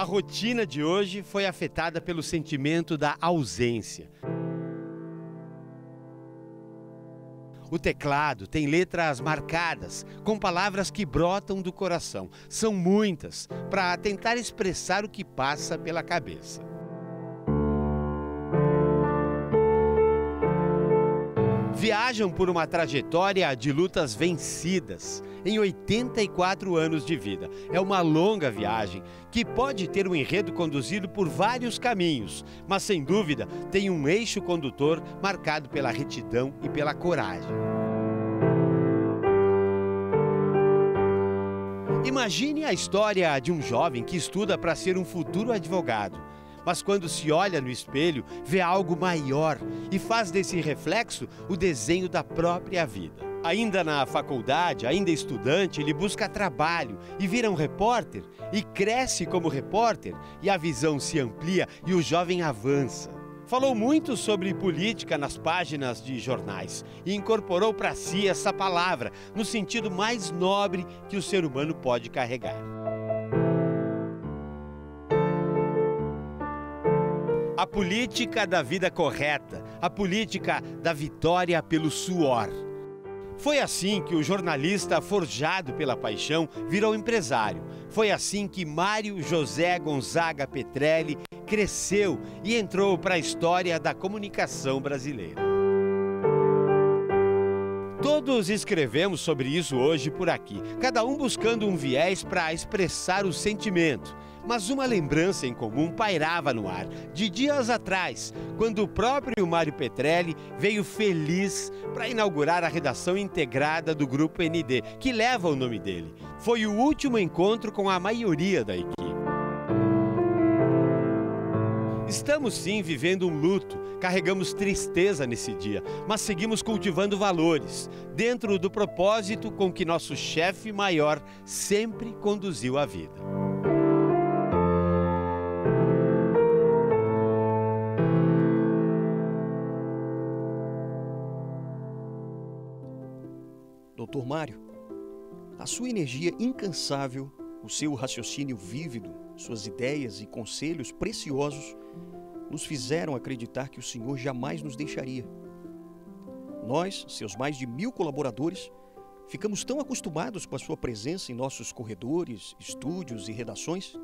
A rotina de hoje foi afetada pelo sentimento da ausência. O teclado tem letras marcadas, com palavras que brotam do coração. São muitas, para tentar expressar o que passa pela cabeça. Viajam por uma trajetória de lutas vencidas em 84 anos de vida. É uma longa viagem que pode ter um enredo conduzido por vários caminhos, mas sem dúvida tem um eixo condutor marcado pela retidão e pela coragem. Imagine a história de um jovem que estuda para ser um futuro advogado mas quando se olha no espelho, vê algo maior e faz desse reflexo o desenho da própria vida. Ainda na faculdade, ainda estudante, ele busca trabalho e vira um repórter e cresce como repórter e a visão se amplia e o jovem avança. Falou muito sobre política nas páginas de jornais e incorporou para si essa palavra no sentido mais nobre que o ser humano pode carregar. A política da vida correta, a política da vitória pelo suor. Foi assim que o jornalista forjado pela paixão virou empresário. Foi assim que Mário José Gonzaga Petrelli cresceu e entrou para a história da comunicação brasileira. Todos escrevemos sobre isso hoje por aqui, cada um buscando um viés para expressar o sentimento. Mas uma lembrança em comum pairava no ar, de dias atrás, quando o próprio Mário Petrelli veio feliz para inaugurar a redação integrada do Grupo ND, que leva o nome dele. Foi o último encontro com a maioria da equipe. Estamos sim vivendo um luto, carregamos tristeza nesse dia, mas seguimos cultivando valores, dentro do propósito com que nosso chefe maior sempre conduziu a vida. Doutor Mário, a sua energia incansável, o seu raciocínio vívido, suas ideias e conselhos preciosos nos fizeram acreditar que o Senhor jamais nos deixaria. Nós, seus mais de mil colaboradores, ficamos tão acostumados com a sua presença em nossos corredores, estúdios e redações,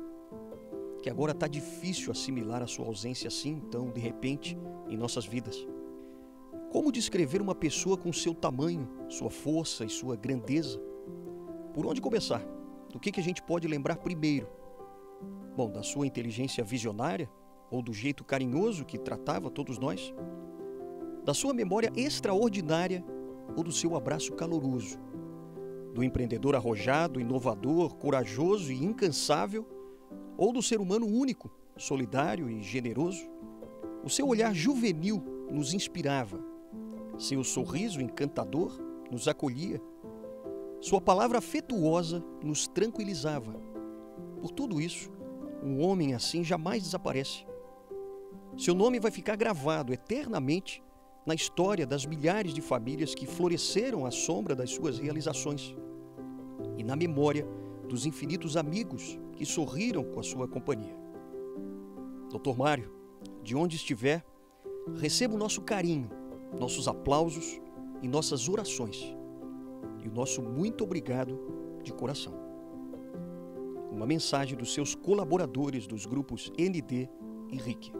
que agora está difícil assimilar a sua ausência assim, tão de repente, em nossas vidas. Como descrever uma pessoa com seu tamanho, sua força e sua grandeza? Por onde começar? Do que, que a gente pode lembrar primeiro? Bom, da sua inteligência visionária, ou do jeito carinhoso que tratava todos nós, da sua memória extraordinária? Ou do seu abraço caloroso, do empreendedor arrojado, inovador, corajoso e incansável, ou do ser humano único, solidário e generoso. O seu olhar juvenil nos inspirava, seu sorriso encantador nos acolhia, sua palavra afetuosa nos tranquilizava. Por tudo isso, um homem assim jamais desaparece. Seu nome vai ficar gravado eternamente na história das milhares de famílias que floresceram à sombra das suas realizações e na memória dos infinitos amigos que sorriram com a sua companhia. Doutor Mário, de onde estiver, receba o nosso carinho, nossos aplausos e nossas orações. E o nosso muito obrigado de coração. Uma mensagem dos seus colaboradores dos grupos ND e RIC.